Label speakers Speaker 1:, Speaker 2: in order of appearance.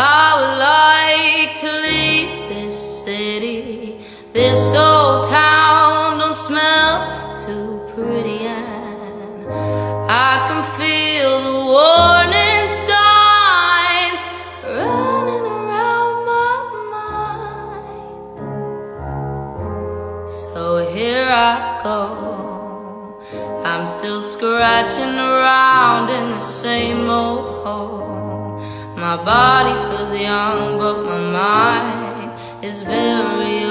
Speaker 1: I would like to leave this city, this old town don't smell too pretty, and I can feel the warning signs running around my mind. So here I go. I'm still scratching around in the same old hole. My body feels young, but my mind is very